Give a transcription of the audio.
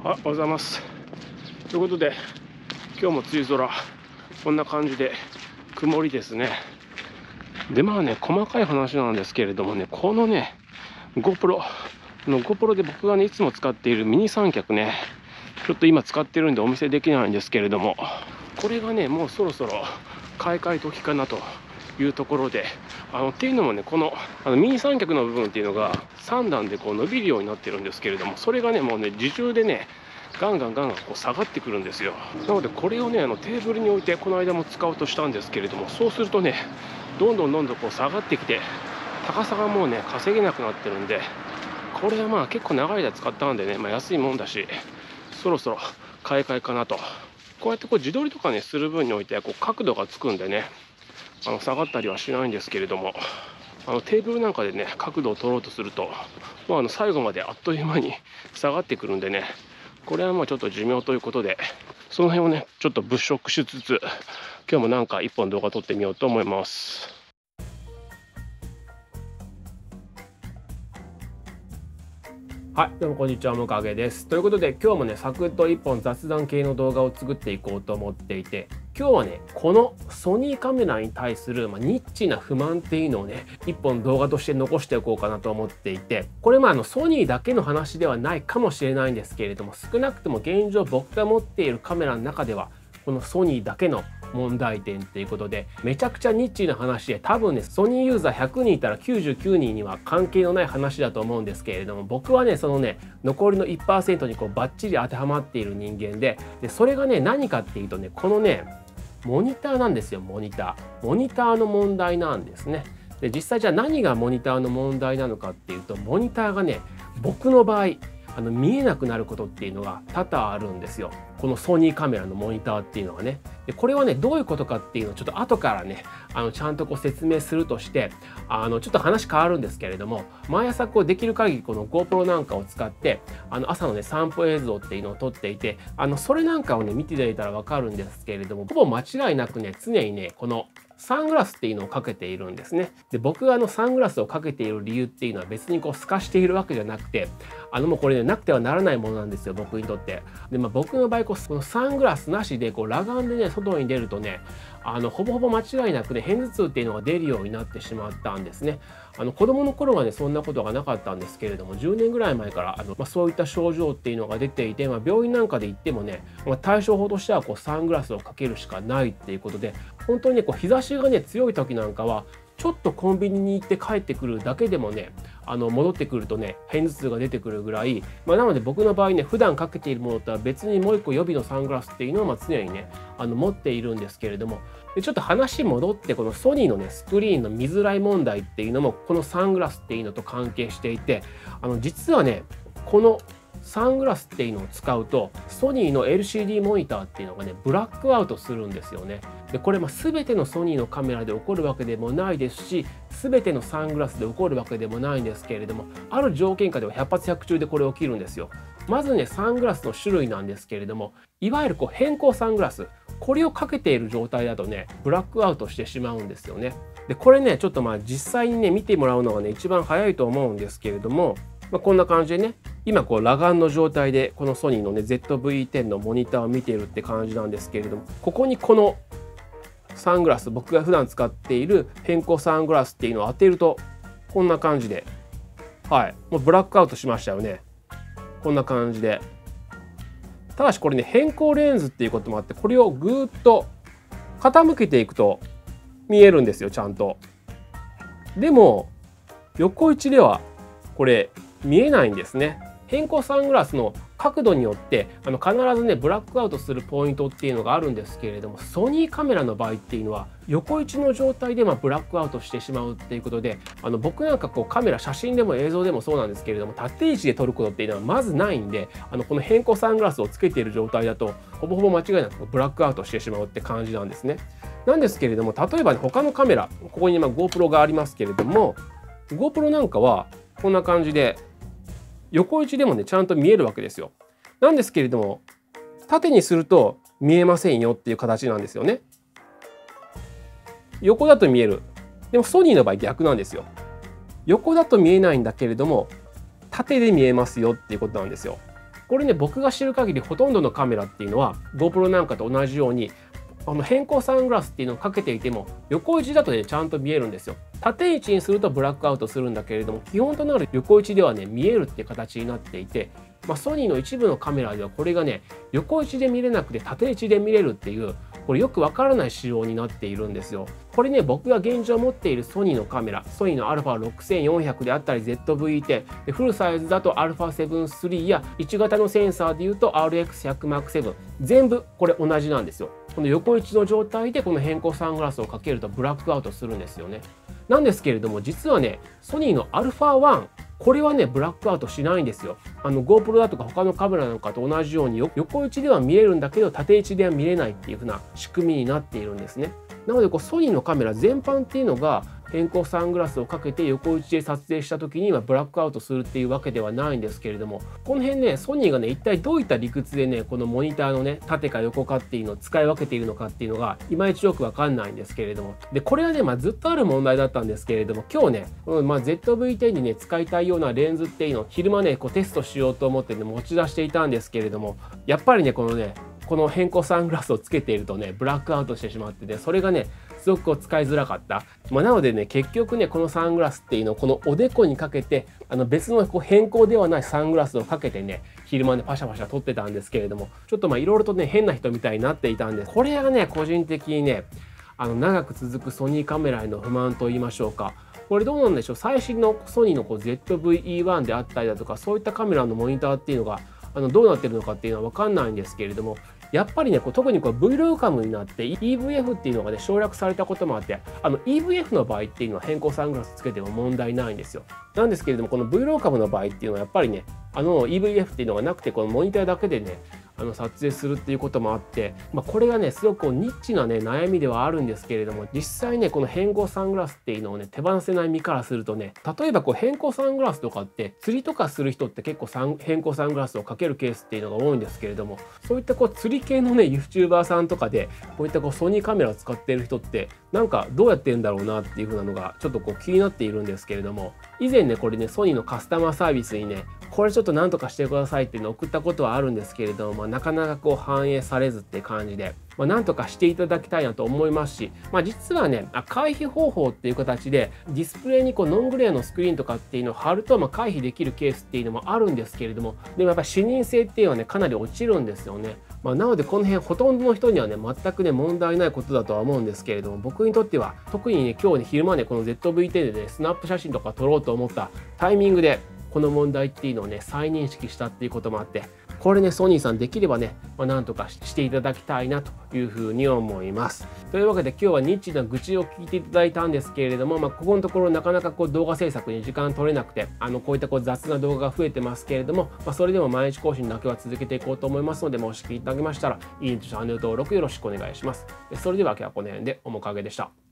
おはようございます。ということで今日も梅雨空こんな感じで曇りですね。でまあね細かい話なんですけれどもねこのね GoPro の GoPro で僕がねいつも使っているミニ三脚ねちょっと今使ってるんでお見せできないんですけれどもこれがねもうそろそろ買い替え時かなというところであのっていうのもねこのあのミニ三脚の部分っていうのが3段でこう伸びるようになってるんですけれどもそれがねもうね自重でねガンガンガンガンこう下がってくるんですよ。なのでこれをねあのテーブルに置いてこの間も使おうとしたんですけれどもそうするとねどんどんどんどんこう下がってきて高さがもうね稼げなくなってるんでこれはまあ結構長い間使ったんでね、まあ、安いもんだしそろそろ買い替えかなと。こうやってこう自撮りとかねする分においてはこう角度がつくんでねあの下がったりはしないんですけれどもあのテーブルなんかでね角度を取ろうとすると、まあ、あの最後まであっという間に下がってくるんでねこれはまあちょっと寿命ということでその辺をねちょっと物色しつつ今日もなんか一本動画撮ってみようと思います。はい、どうもこんにちは、むかげです。ということで、今日もね、サクッと1本雑談系の動画を作っていこうと思っていて、今日はね、このソニーカメラに対する、まあ、ニッチな不満っていうのをね、1本動画として残しておこうかなと思っていて、これまあ、あの、ソニーだけの話ではないかもしれないんですけれども、少なくとも現状僕が持っているカメラの中では、このソニーだけの問題点っていうことでめちゃくちゃニッチな話で多分ねソニーユーザー100人いたら99人には関係のない話だと思うんですけれども僕はねそのね残りの1%にこうバッチリ当てはまっている人間ででそれがね何かっていうとねこのねモニターなんですよモニター。モニターの問題なんですね。で実際じゃあ何がモニターの問題なのかっていうとモニターがね僕の場合あの見えなくなることっていうのが多々あるんですよ。このソニーカメラのモニターっていうのはね。でこれはねどういうことかっていうのをちょっと後からねあのちゃんとこう説明するとしてあのちょっと話変わるんですけれども毎朝こうできる限りこの GoPro なんかを使ってあの朝のね散歩映像っていうのを撮っていてあのそれなんかをね見ていただいたら分かるんですけれどもほぼ間違いなくね常にねこのサングラスっていうのをかけているんですね。で僕があのサングラスをかけている理由っていうのは別にこう透かしているわけじゃなくてあのもうこれねなくてはならないものなんですよ僕にとって。でまあ僕の場合こうこのサングラスなしでこう裸眼でね外に出るとねあのほぼほぼ間違いなくね片頭痛っていうのが出るようになってしまったんですね。あの子供の頃はねそんなことがなかったんですけれども10年ぐらい前からあの、まあ、そういった症状っていうのが出ていて、まあ、病院なんかで行ってもね、まあ、対処法としてはこうサングラスをかけるしかないっていうことで本当にねこう日差しがね強い時なんかはちょっとコンビニに行って帰ってくるだけでもねあの戻ってくるとね片頭痛が出てくるぐらい、まあ、なので僕の場合ね普段かけているものとは別にもう一個予備のサングラスっていうのをま常にねあの持っているんですけれどもでちょっと話戻ってこのソニーのねスクリーンの見づらい問題っていうのもこのサングラスっていうのと関係していてあの実はねこのサングラスっていうのを使うとソニーの LCD モニターっていうのがねブラックアウトするんですよね。でこれま全てのソニーのカメラで起こるわけでもないですし全てのサングラスで起こるわけでもないんですけれどもある条件下では100発100中でこれ起きるんですよ。まずねサングラスの種類なんですけれどもいわゆるこう変更サングラスこれをかけている状態だとねブラックアウトしてしまうんですよね。でこれねちょっとまあ実際にね見てもらうのがね一番早いと思うんですけれどもまあ、こんな感じでね今こう裸眼の状態でこのソニーのね ZV-10 のモニターを見ているって感じなんですけれどもここにこのサングラス僕が普段使っている変更サングラスっていうのを当てるとこんな感じではい。もうブラックアウトしましたよね。こんな感じで。ただしこれね変更レンズっていうこともあってこれをぐーっと傾けていくと見えるんですよちゃんと。でも横位置ではこれ見えないんですね。変更サングラスの角度によってあの必ずねブラックアウトするポイントっていうのがあるんですけれどもソニーカメラの場合っていうのは横位置の状態でまブラックアウトしてしまうっていうことであの僕なんかこうカメラ写真でも映像でもそうなんですけれども縦位置で撮ることっていうのはまずないんであのこの変更サングラスをつけている状態だとほぼほぼ間違いなくブラックアウトしてしまうって感じなんですね。なんですけれども例えば、ね、他のカメラここに今 GoPro がありますけれども GoPro なんかはこんな感じで横位置でもねちゃんと見えるわけですよ。なんですけれども縦にすると見えませんよっていう形なんですよね。横だと見える。でもソニーの場合逆なんですよ。横だと見えないんだけれども縦で見えますよっていうことなんですよ。これね僕が知る限りほとんどのカメラっていうのは GoPro なんかと同じようにあの変更サングラスっていうのをかけていても横位置だとねちゃんと見えるんですよ縦位置にするとブラックアウトするんだけれども基本となる横位置ではね見えるって形になっていてまあ、ソニーの一部のカメラではこれがね横位置で見れなくて縦位置で見れるっていうこれよくわからない仕様になっているんですよ。これね僕が現状持っているソニーのカメラソニーの α6400 であったり ZV-10 でフルサイズだと α7-3 や1型のセンサーでいうと RX100M7 全部これ同じなんですよ。この横位置の状態でこの変更サングラスをかけるとブラックアウトするんですよね。なんですけれども実はねソニーの α1 これはねブラックアウトしないんですよあの GoPro だとか他のカメラなんかと同じように横位置では見えるんだけど縦位置では見れないっていう風な仕組みになっているんですねなのでこうソニーのカメラ全般っていうのが変更サングラスをかけて横打ちで撮影した時にはブラックアウトするっていうわけではないんですけれどもこの辺ねソニーがね一体どういった理屈でねこのモニターのね縦か横かっていうのを使い分けているのかっていうのがいまいちよくわかんないんですけれども。でこれはね、まあ、ずっとある問題だったんですけれども今日ねこの、まあ、ZV-10 にね使いたいようなレンズっていうのを昼間ねこうテストしようと思ってね持ち出していたんですけれどもやっぱりねこのねこの変更サングラスをつけているとねブラックアウトしてしまってねそれがねすごくこう使いづらかった、まあ、なのでね結局ねこのサングラスっていうのをこのおでこにかけてあの別のこう変更ではないサングラスをかけてね昼間ねパシャパシャ撮ってたんですけれどもちょっとまあいろいろとね変な人みたいになっていたんでこれがね個人的にねあの長く続くソニーカメラへの不満と言いましょうか。これどうなんでしょう？最新のソニーのこう ZV-E1 であったりだとかそういったカメラのモニターっていうのがあのどうなってるのかっていうのは分かんないんですけれどもやっぱりねこう特にこう VLOOCAM になって EVF っていうのがね省略されたこともあってあの EVF の場合っていうのは変更サングラスつけても問題ないんですよ。なんですけれどもこの VLOOCAM の場合っていうのはやっぱりねあの EVF っていうのがなくてこのモニターだけでねあの撮影するっていうこともあって、まあ、これがねすごくニッチなね悩みではあるんですけれども実際ねこの変更サングラスっていうのをね手放せない身からするとね例えばこう変更サングラスとかって釣りとかする人って結構サン変更サングラスをかけるケースっていうのが多いんですけれどもそういったこう釣り系のね YouTuber さんとかでこういったこうソニーカメラを使っている人ってなんかどうやってんだろうなっていう風なのがちょっとこう気になっているんですけれども以前ねこれねソニーのカスタマーサービスにねこれちょっと何とかしてくださいっていうのを送ったことはあるんですけれども、まあ、なかなかこう反映されずって感じで、まあ、なんとかしていただきたいなと思いますし、まあ、実はね回避方法っていう形でディスプレイにこうノングレーのスクリーンとかっていうのを貼るとま回避できるケースっていうのもあるんですけれどもでもやっぱ視認性っていうのはねかなり落ちるんですよね。まあ、なのでこの辺ほとんどの人にはね全くね問題ないことだとは思うんですけれども僕にとっては特にね今日ね昼間ねこの ZV-10 でねスナップ写真とか撮ろうと思ったタイミングでこの問題っていうのをね再認識したっていうこともあってこれねソニーさんできればね、まあ、なんとかしていただきたいなというふうに思います。というわけで今日はニッチな愚痴を聞いていただいたんですけれども、まあ、ここのところなかなかこう動画制作に時間取れなくてあのこういったこう雑な動画が増えてますけれども、まあ、それでも毎日更新だけは続けていこうと思いますのでもし聞いていただけましたらいいねとチャンネル登録よろしくお願いします。それでは今日はこの辺で面影でした。